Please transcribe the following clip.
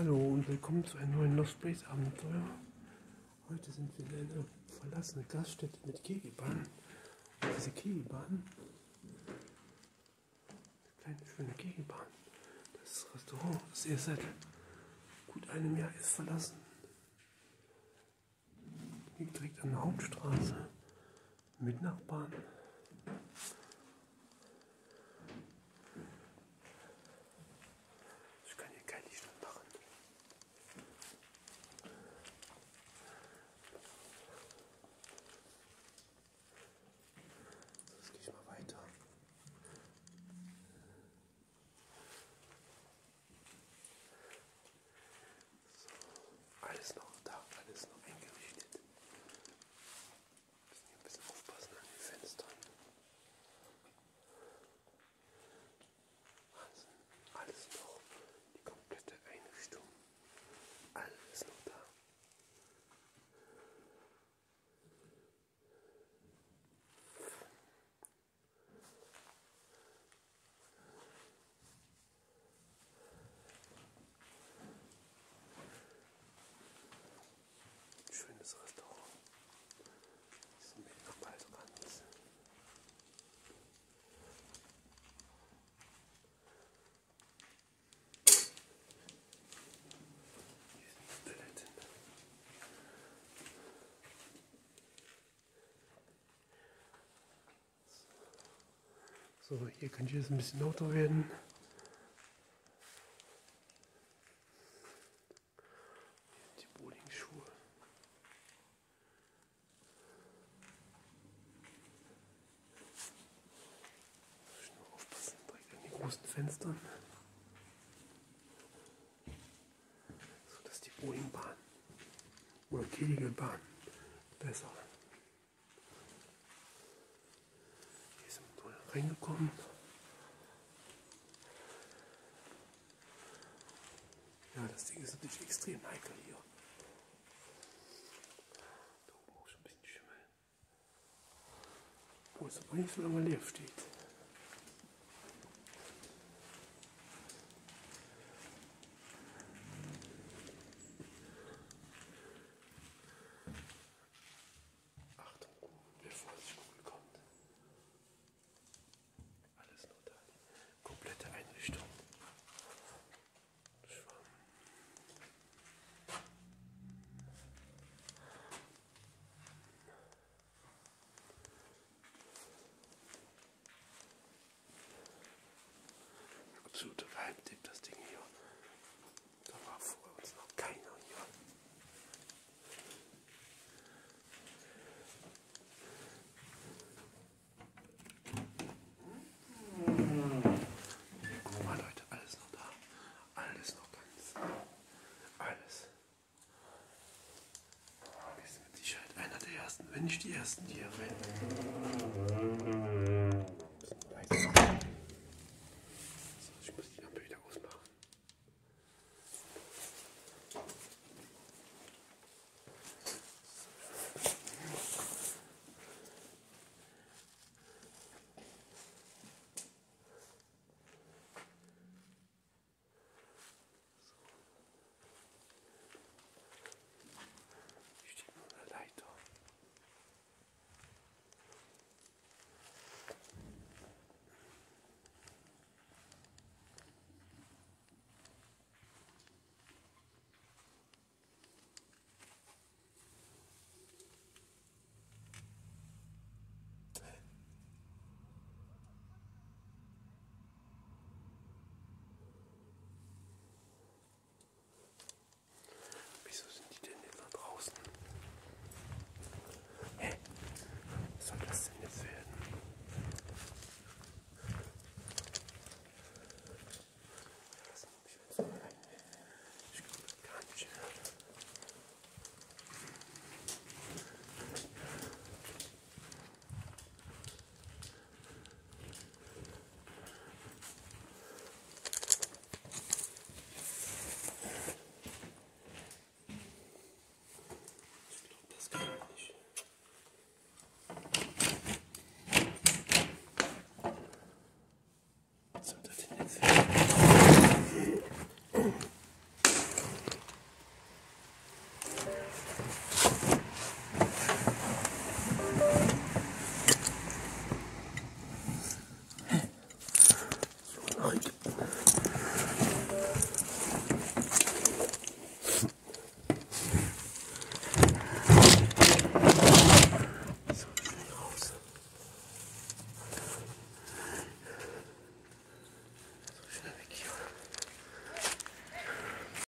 Hallo und willkommen zu einem neuen Lost Place Abenteuer. Heute sind wir in einer verlassenen Gaststätte mit Kegelbahn. Und diese Kegelbahn, eine kleine schöne Kegelbahn, das Restaurant, das erst seit gut einem Jahr ist verlassen. Liegt direkt an der Hauptstraße mit Nachbarn. Ich kann hier kein Licht machen. Jetzt gehe ich mal weiter. So, alles noch da, alles noch eingerichtet. Müssen hier ein bisschen aufpassen an den Fenstern. Wahnsinn, alles noch, die komplette Einrichtung. Alles noch da. Schönes Restaurant. Sind wir noch bald dran. Hier sind die Toiletten. So, hier könnte jetzt ein bisschen lauter werden. Die Bowlingschuhe. Muss aufpassen, direkt an den großen Fenstern. So, das ist die Bowlingbahn. Oder Kegelbahn. Besser. Hier sind wir reingekommen. Ja, das Ding ist natürlich extrem heikel hier. Da oben auch schon ein bisschen Schimmel. Wo es aber nicht so lange leer steht. Absoluter Geheimtipp, das Ding hier. Da war vor uns noch keiner hier. Guck mal, Leute, alles noch da. Alles noch ganz. Alles. Wir sind mit Sicherheit einer der ersten, wenn nicht die ersten, die hier rennen.